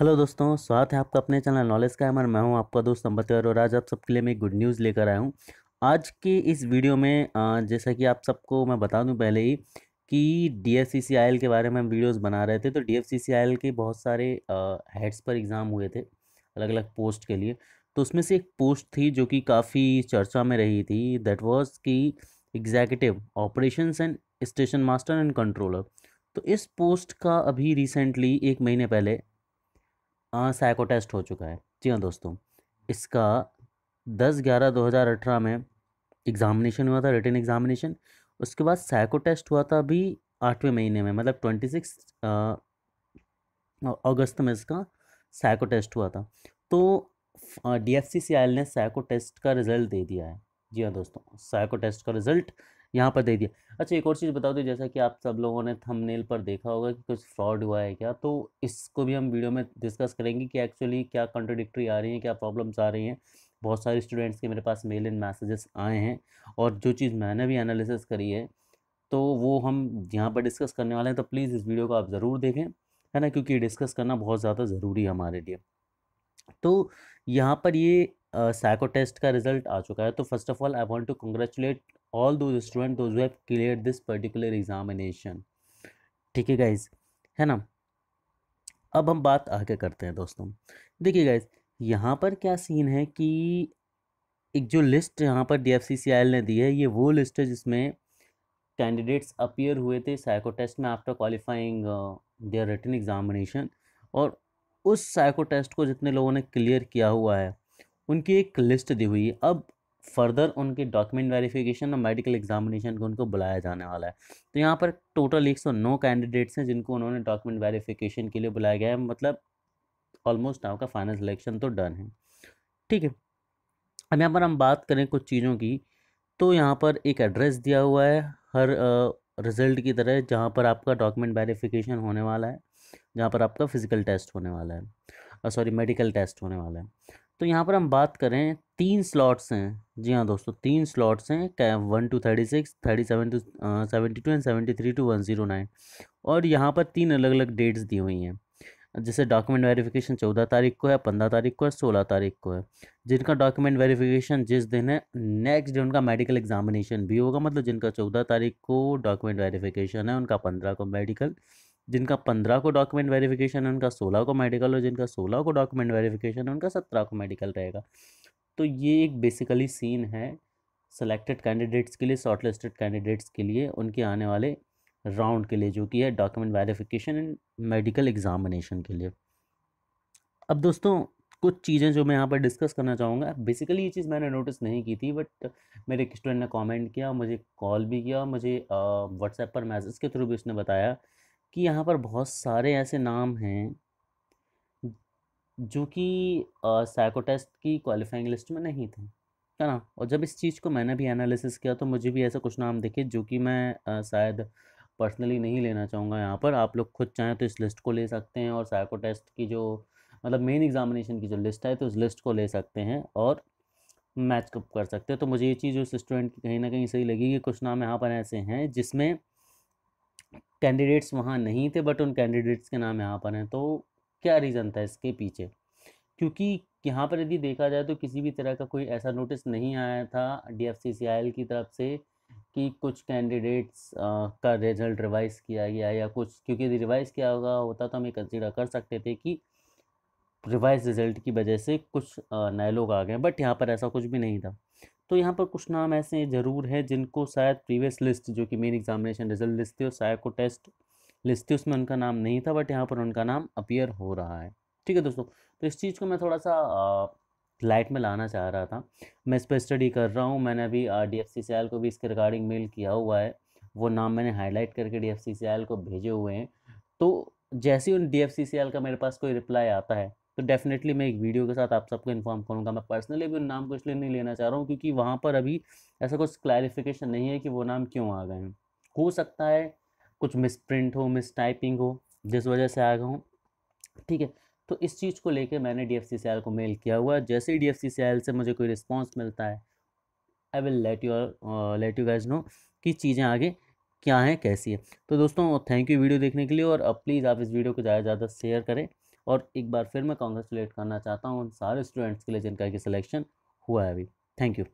Hello दोस्तों, स्वागत है आपका अपने चैनल नॉलेज का। और मैं हूँ आपका दोस्त संपत्ति और आज आप सबके लिए मैं गुड न्यूज़ लेकर आया हूँ। आज के इस वीडियो में जैसा कि आप सबको मैं बता दूँ पहले ही कि D F C C I L के बारे में हम वीडियोस बना रहे थे। तो D F C C I L के बहुत सारे हेड्स पर एग्ज़ाम हुए थे अलग अलग पोस्ट के लिए। तो उसमें से एक पोस्ट थी जो कि काफ़ी चर्चा में रही थी। दैट वाज कि executive operations and station master and controller तो इस पोस्ट का अभी रिसेंटली एक महीने पहले साइको टेस्ट हो चुका है। जी हाँ दोस्तों, इसका दस ग्यारह दो हज़ार अठारह में एग्ज़ामिनेशन हुआ था रिटर्न एग्ज़ामिनेशन। उसके बाद साइको टेस्ट हुआ था अभी आठवें महीने में मतलब ट्वेंटी सिक्स अगस्त में इसका साइको टेस्ट हुआ था। तो D F C C I L ने साइको टेस्ट का रिज़ल्ट दे दिया है। जी हाँ दोस्तों, साइको टेस्ट का रिज़ल्ट यहाँ पर दे दिया। अच्छा एक और चीज़ बता दो जैसा कि आप सब लोगों ने थंबनेल पर देखा होगा कि कुछ फ्रॉड हुआ है क्या तो इसको भी हम वीडियो में डिस्कस करेंगे कि एक्चुअली क्या कंट्रोडिक्ट्री आ रही है, क्या प्रॉब्लम्स आ रही हैं। बहुत सारे स्टूडेंट्स के मेरे पास मेल एंड मैसेजेस आए हैं और जो चीज़ मैंने भी एनालिसिस करी है तो वो हम यहाँ पर डिस्कस करने वाले हैं। तो प्लीज़ इस वीडियो को आप ज़रूर देखें, है ना? क्योंकि डिस्कस करना बहुत ज़्यादा ज़रूरी है हमारे लिए। तो यहाँ पर ये साइको टेस्ट का रिज़ल्ट आ चुका है। तो first of all I want to congratulate all दो student those have clear this particular examination ठीक है गाइज़ है ना? अब हम बात आगे करते हैं दोस्तों। देखिए गाइज़ यहाँ पर क्या सीन है कि एक जो लिस्ट यहाँ पर डी एफ़ ने दी है, ये वो लिस्ट है जिसमें कैंडिडेट्स अपियर हुए थे साइको टेस्ट में after qualifying there return examination और उस साइको टेस्ट को जितने लोगों ने क्लियर किया हुआ है, उनकी एक लिस्ट दी हुई है। अब फर्दर उनके डॉक्यूमेंट वेरिफिकेशन और मेडिकल एग्जामिनेशन को उनको बुलाया जाने वाला है। तो यहाँ पर टोटल एक सौ नौ कैंडिडेट्स हैं जिनको उन्होंने डॉक्यूमेंट वेरिफिकेशन के लिए बुलाया गया है। मतलब ऑलमोस्ट आपका फाइनल सिलेक्शन तो डन है। ठीक है। अब यहाँ पर हम बात करें कुछ चीज़ों की। तो यहाँ पर एक एड्रेस दिया हुआ है हर रिज़ल्ट की तरह जहाँ पर आपका डॉक्यूमेंट वेरिफिकेशन होने वाला है, जहाँ पर आपका फ़िज़िकल टेस्ट होने वाला है सॉरी मेडिकल टेस्ट होने वाला है। तो यहाँ पर हम बात करें तीन स्लॉट्स हैं। जी हाँ दोस्तों, तीन स्लॉट्स हैं क्या one two thirty six, thirty seven two seventy two and seventy three two one zero nine. और यहाँ पर तीन अलग अलग डेट्स दी हुई हैं। जैसे डॉक्यूमेंट वेरिफिकेशन चौदह तारीख को है, पंद्रह तारीख को है, सोलह तारीख को है। जिनका डॉक्यूमेंट वेरिफिकेशन जिस दिन है, नेक्स्ट डे उनका मेडिकल एग्जामिनेशन भी होगा। मतलब जिनका चौदह तारीख को डॉक्यूमेंट वेरिफिकेशन है, उनका पंद्रह को मेडिकल जिनका पंद्रह को डॉक्यूमेंट वेरिफिकेशन है, उनका सोलह को मेडिकल और जिनका सोलह को डॉक्यूमेंट वेरिफिकेशन है, उनका सत्रह को मेडिकल रहेगा। तो ये एक बेसिकली सीन है सेलेक्टेड कैंडिडेट्स के लिए शॉर्ट लिस्टेड कैंडिडेट्स के लिए, उनके आने वाले राउंड के लिए, जो कि है document verification and medical examination के लिए। अब दोस्तों, कुछ चीज़ें जो मैं यहाँ पर डिस्कस करना चाहूँगा। बेसिकली ये चीज़ मैंने नोटिस नहीं की थी बट मेरे एक स्टूडेंट ने कमेंट किया, मुझे कॉल भी किया, मुझे व्हाट्सएप पर मैसेज के थ्रू भी उसने बताया। कि यहाँ पर बहुत सारे ऐसे नाम हैं जो कि साइको टेस्ट की क्वालिफाइंग लिस्ट में नहीं थे है ना? और जब इस चीज़ को मैंने भी एनालिसिस किया तो मुझे भी ऐसा कुछ नाम दिखे जो कि मैं आ, शायद पर्सनली नहीं लेना चाहूँगा यहाँ पर। आप लोग खुद चाहें तो इस लिस्ट को ले सकते हैं और साइको टेस्ट की जो मतलब मेन एग्जामिनेशन की जो लिस्ट है तो उस लिस्ट को ले सकते हैं और मैच कर सकते हैं। तो मुझे ये चीज़ उस स्टूडेंट की कहीं ना कहीं सही लगी कि कुछ नाम यहाँ पर ऐसे हैं जिसमें कैंडिडेट्स वहाँ नहीं थे बट उन कैंडिडेट्स के नाम यहाँ पर हैं तो क्या रीज़न था इसके पीछे? क्योंकि यहाँ पर यदि देखा जाए तो किसी भी तरह का कोई ऐसा नोटिस नहीं आया था D F C C I L की तरफ़ से कि कुछ कैंडिडेट्स का रिज़ल्ट रिवाइज़ किया गया या कुछ, क्योंकि यदि रिवाइज़ किया होगा होता तो हम ये कंसिडर कर सकते थे कि रिवाइज रिज़ल्ट की वजह से कुछ नए लोग आ गए बट यहाँ पर ऐसा कुछ भी नहीं था। तो यहाँ पर कुछ नाम ऐसे ज़रूर है जिनको शायद प्रीवियस लिस्ट, जो कि मेन एग्जामिनेशन रिज़ल्ट लिस्ट थी और शायद को टेस्ट लिस्ट थी, उसमें उनका नाम नहीं था, बट यहाँ पर उनका नाम अपियर हो रहा है। ठीक है दोस्तों तो इस चीज़ को मैं थोड़ा सा लाइट में लाना चाह रहा था। मैं इस पर स्टडी कर रहा हूँ, मैंने अभी डी एफ़ सी को भी इसके रिगार्डिंग मेल किया हुआ है। वो नाम मैंने हाईलाइट करके डी एफ़ सी को भेजे हुए हैं। तो जैसे ही उन डी एफ़ सी का मेरे पास कोई रिप्लाई आता है तो डेफिनेटली मैं एक वीडियो के साथ आप सबको इन्फॉर्म करूँगा। मैं पर्सनली भी उन नाम को इसलिए नहीं लेना चाह रहा हूँ क्योंकि वहाँ पर अभी ऐसा कुछ क्लैरिफिकेशन नहीं है कि वो नाम क्यों आ गए हैं। हो सकता है कुछ मिस प्रिंट हो मिस टाइपिंग हो, जिस वजह से आ गए हों। ठीक है तो इस चीज़ को लेकर मैंने D F C C L को मेल किया हुआ जैसे ही D F C C L से मुझे कोई रिस्पॉन्स मिलता है I will let you let you guys know कि चीज़ें आगे क्या हैं, कैसी है। तो दोस्तों थैंक यू वीडियो देखने के लिए और प्लीज़ आप इस वीडियो को ज़्यादा से ज़्यादा शेयर करें। और एक बार फिर मैं कॉन्ग्रेचुलेट करना चाहता हूँ उन सारे स्टूडेंट्स के लिए जिनका कि सिलेक्शन हुआ है अभी। Thank you